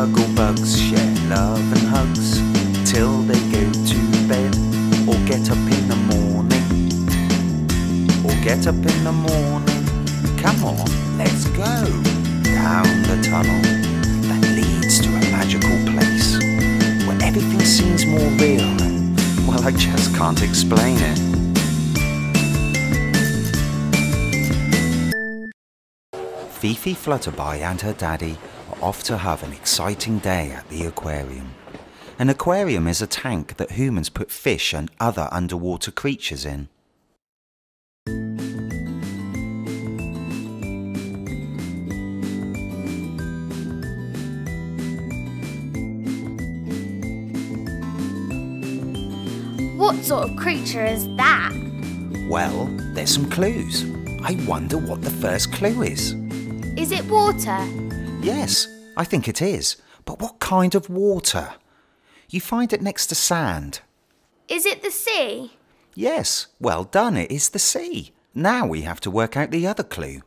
Fugglebugs, share love and hugs till they go to bed or get up in the morning. Or get up in the morning. Come on, let's go down the tunnel that leads to a magical place where everything seems more real. Well, I just can't explain it. Fifi Flutterby and her daddy are off to have an exciting day at the aquarium. An aquarium is a tank that humans put fish and other underwater creatures in. What sort of creature is that? Well, there's some clues. I wonder what the first clue is. Is it water? Yes, I think it is. But what kind of water? You find it next to sand. Is it the sea? Yes, well done, it is the sea. Now we have to work out the other clue.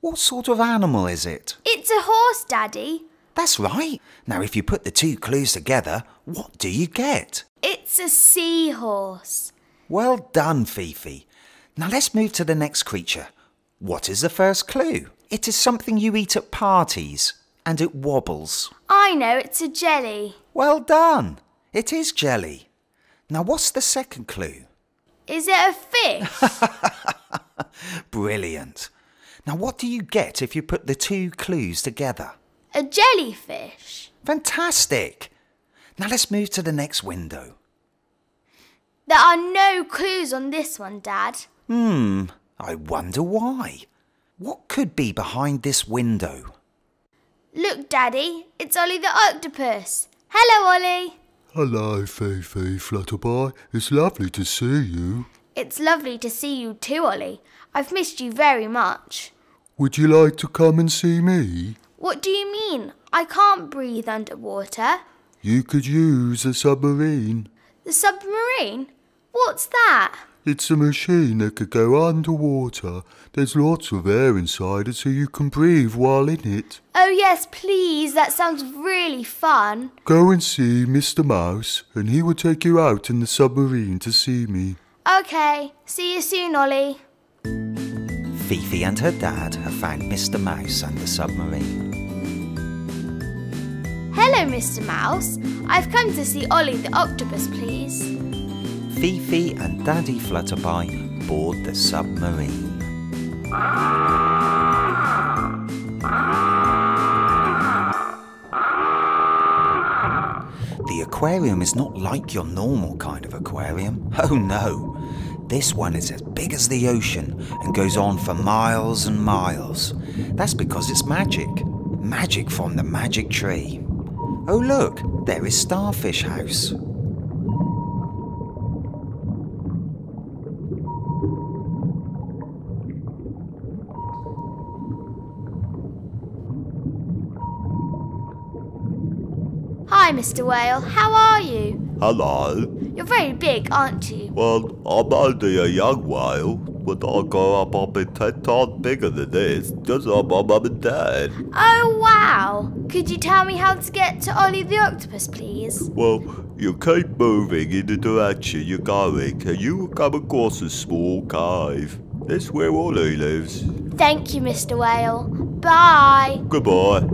What sort of animal is it? It's a horse, Daddy. That's right. Now, if you put the two clues together, what do you get? It's a seahorse. Well done, Fifi. Now let's move to the next creature. What is the first clue? It is something you eat at parties, and it wobbles. I know, it's a jelly. Well done. It is jelly. Now, what's the second clue? Is it a fish? Brilliant. Now, what do you get if you put the two clues together? a jellyfish. Fantastic. Now, let's move to the next window. There are no clues on this one, Dad. Hmm, I wonder why. What could be behind this window? Look, Daddy, it's Ollie the octopus. Hello, Ollie. Hello, Fifi Flutterby. It's lovely to see you. It's lovely to see you too, Ollie. I've missed you very much. Would you like to come and see me? What do you mean? I can't breathe underwater. You could use a submarine. The submarine? What's that? It's a machine that could go underwater. There's lots of air inside it so you can breathe while in it. Oh, yes, please. That sounds really fun. Go and see Mr. Mouse, and he will take you out in the submarine to see me. Okay. See you soon, Ollie. Fifi and her dad have found Mr. Mouse and the submarine. Hello, Mr. Mouse. I've come to see Ollie the octopus, please. Fifi and Daddy Flutterby board the submarine. The aquarium is not like your normal kind of aquarium. Oh no. This one is as big as the ocean and goes on for miles and miles. That's because it's magic. Magic from the magic tree. Oh look, there is Starfish House. Hi, Mr. Whale. How are you? Hello. You're very big, aren't you? Well, I'm only a young whale, but I'll grow up I'll be ten times bigger than this, just like my mum and dad. Oh, wow. Could you tell me how to get to Ollie the octopus, please? Well, you keep moving in the direction you're going, and you will come across a small cave. That's where Ollie lives. Thank you, Mr. Whale. Bye. Goodbye.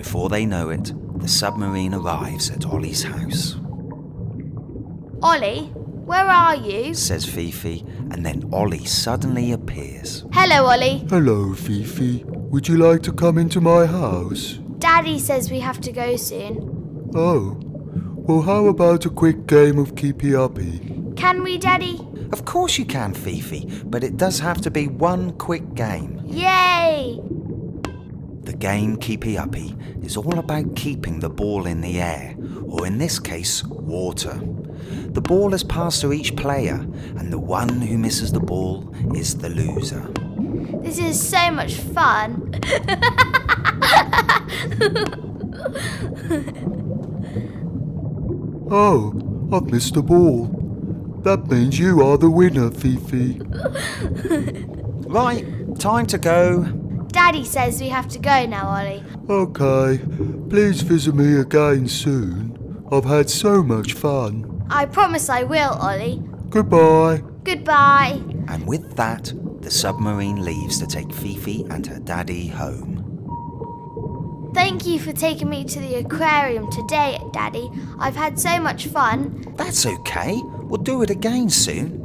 Before they know it, the submarine arrives at Ollie's house, Ollie, where are you? says Fifi, and then Ollie suddenly appears. Hello, Ollie. Hello, Fifi. Would you like to come into my house? Daddy says we have to go soon. Oh. Well, how about a quick game of keepy uppy? Can we, Daddy? Of course you can, Fifi, but it does have to be one quick game. Yay! The game Keepy Uppy is all about keeping the ball in the air, or in this case, water. The ball is passed to each player, and the one who misses the ball is the loser. This is so much fun. Oh, I've missed a ball. That means you are the winner, Fifi. Right, time to go. Daddy says we have to go now, Ollie. Okay, please visit me again soon. I've had so much fun. I promise I will, Ollie. Goodbye. Goodbye. And with that, the submarine leaves to take Fifi and her daddy home. Thank you for taking me to the aquarium today, Daddy. I've had so much fun. That's okay. We'll do it again soon.